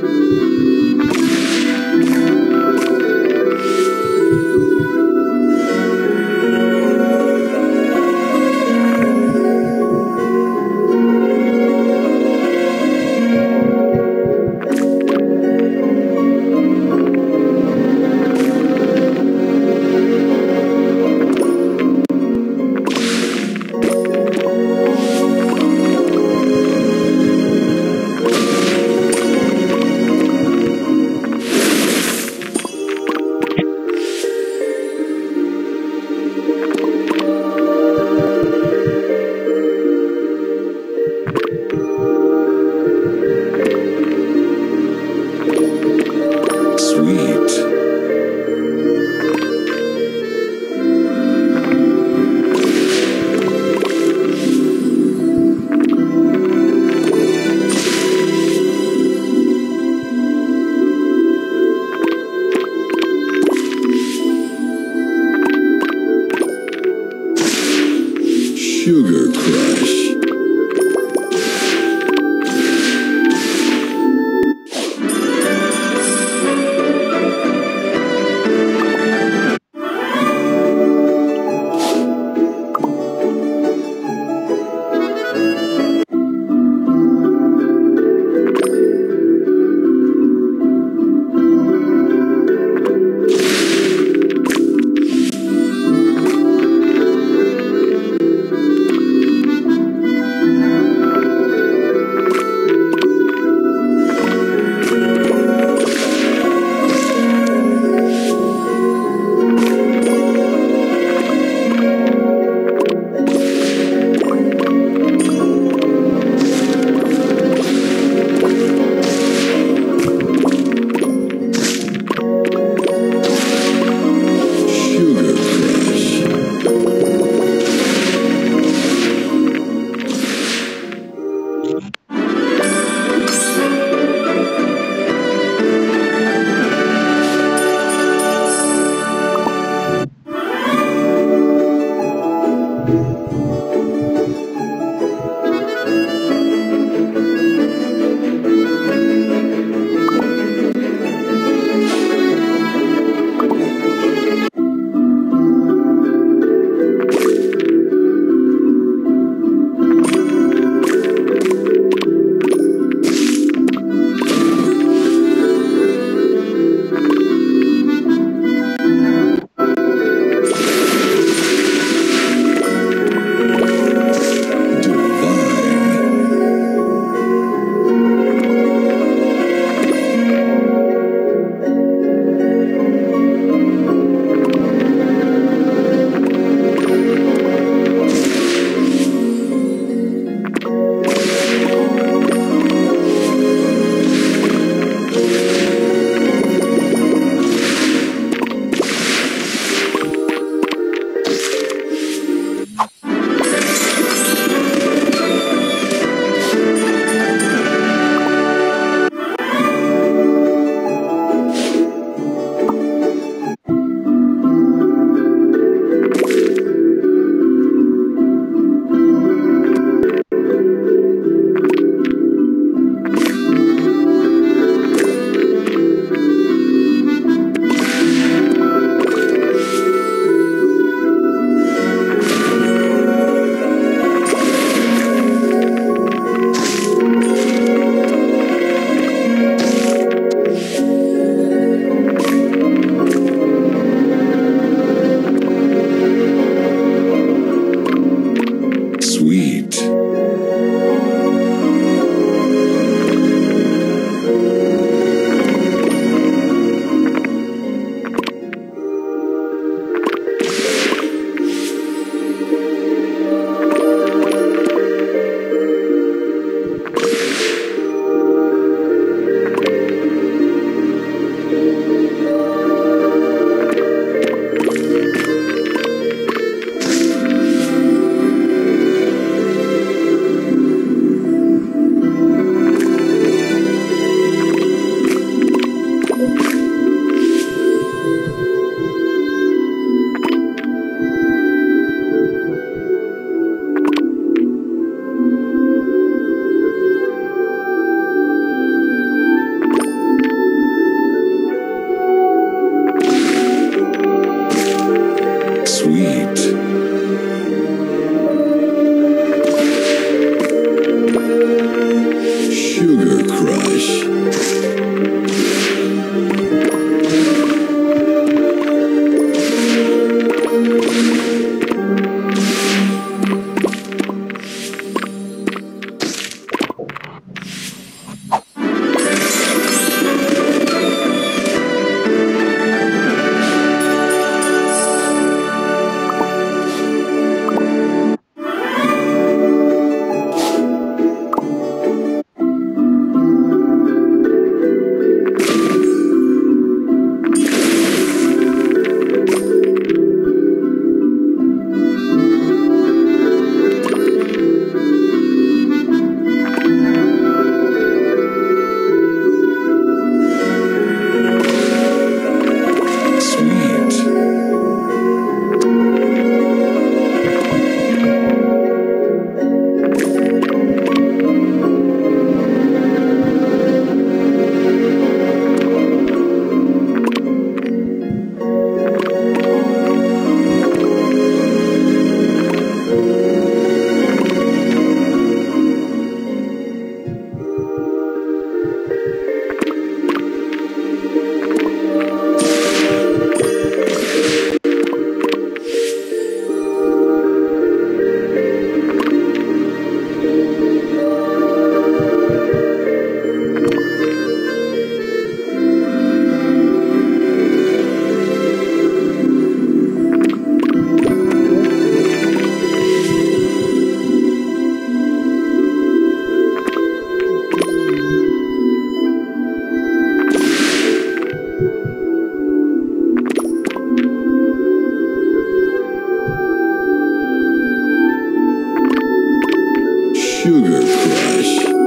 Sugar Crush. sweet. Sugar Crush.